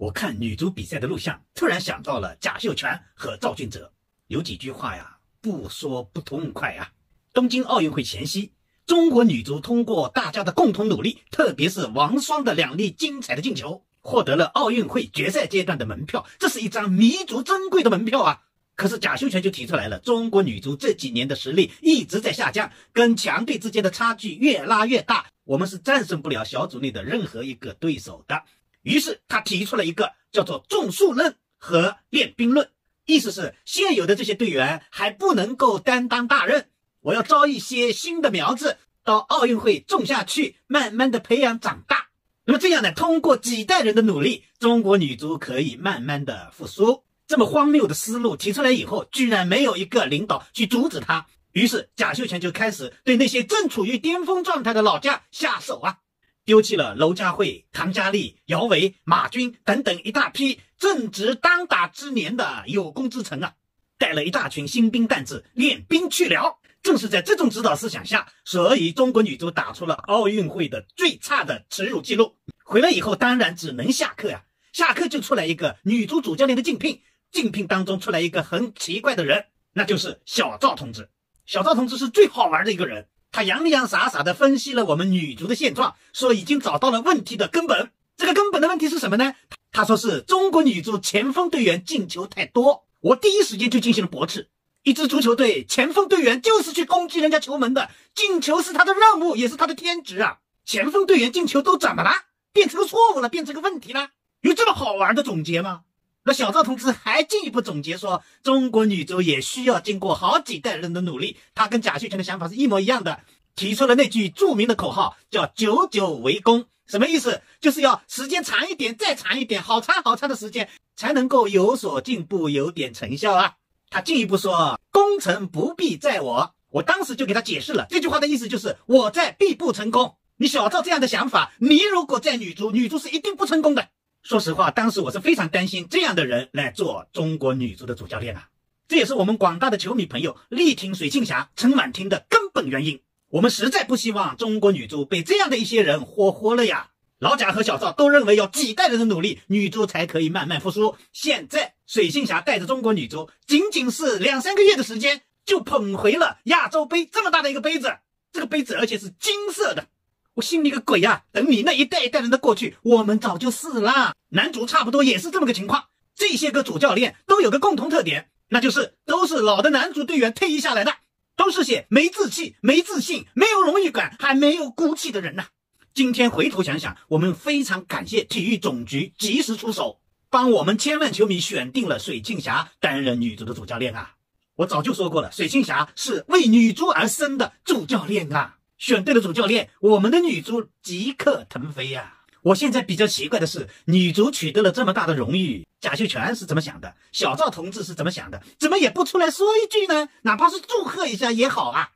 我看女足比赛的录像，突然想到了贾秀全和赵俊哲，有几句话呀，不说不痛快呀。东京奥运会前夕，中国女足通过大家的共同努力，特别是王霜的两粒精彩的进球，获得了奥运会决赛阶段的门票。这是一张弥足珍贵的门票啊！可是贾秀全就提出来了，中国女足这几年的实力一直在下降，跟强队之间的差距越拉越大，我们是战胜不了小组内的任何一个对手的。于是他提出了一个叫做“种树论”和“练兵论”，意思是现有的这些队员还不能够担当大任，我要招一些新的苗子到奥运会种下去，慢慢的培养长大。那么这样呢，通过几代人的努力，中国女足可以慢慢的复苏。这么荒谬的思路提出来以后，居然没有一个领导去阻止他。于是贾秀全就开始对那些正处于巅峰状态的老将下手啊。丢弃了娄佳慧、唐佳丽、姚维、马军等等一大批正值当打之年的有功之臣啊，带了一大群新兵蛋子练兵去了。正是在这种指导思想下，所以中国女足打出了奥运会的最差的耻辱记录。回来以后，当然只能下课呀，下课就出来一个女足主教练的竞聘，竞聘当中出来一个很奇怪的人，那就是小赵同志。小赵同志是最好玩的一个人。他洋洋洒洒地分析了我们女足的现状，说已经找到了问题的根本。这个根本的问题是什么呢？他说是中国女足前锋队员进球太多。我第一时间就进行了驳斥。一支足球队前锋队员就是去攻击人家球门的，进球是他的任务，也是他的天职啊。前锋队员进球都怎么了？变成个错误了，变成个问题了？有这么好玩的总结吗？小赵同志还进一步总结说，中国女足也需要经过好几代人的努力。他跟贾秀全的想法是一模一样的，提出了那句著名的口号，叫“久久为功”。什么意思？就是要时间长一点，再长一点，好长好长的时间，才能够有所进步，有点成效啊。他进一步说，功成不必在我。我当时就给他解释了这句话的意思，就是我在必不成功。你小赵这样的想法，你如果在女足，女足是一定不成功的。说实话，当时我是非常担心这样的人来做中国女足的主教练啊！这也是我们广大的球迷朋友力挺水庆霞、陈婉婷的根本原因。我们实在不希望中国女足被这样的一些人活活了呀！老贾和小赵都认为要几代人的努力，女足才可以慢慢复苏。现在水庆霞带着中国女足，仅仅是两三个月的时间，就捧回了亚洲杯这么大的一个杯子，这个杯子而且是金色的。我信你个鬼呀！等你那一代一代人的过去，我们早就死了。男足差不多也是这么个情况。这些个主教练都有个共同特点，那就是都是老的男足队员退役下来的，都是些没志气、没自信、没有荣誉感、还没有骨气的人呐。今天回头想想，我们非常感谢体育总局及时出手，帮我们千万球迷选定了水庆霞担任女足的主教练啊！我早就说过了，水庆霞是为女足而生的主教练啊！选对了主教练，我们的女足即刻腾飞呀！我现在比较奇怪的是，女足取得了这么大的荣誉，贾秀全是怎么想的？小赵同志是怎么想的？怎么也不出来说一句呢？哪怕是祝贺一下也好啊！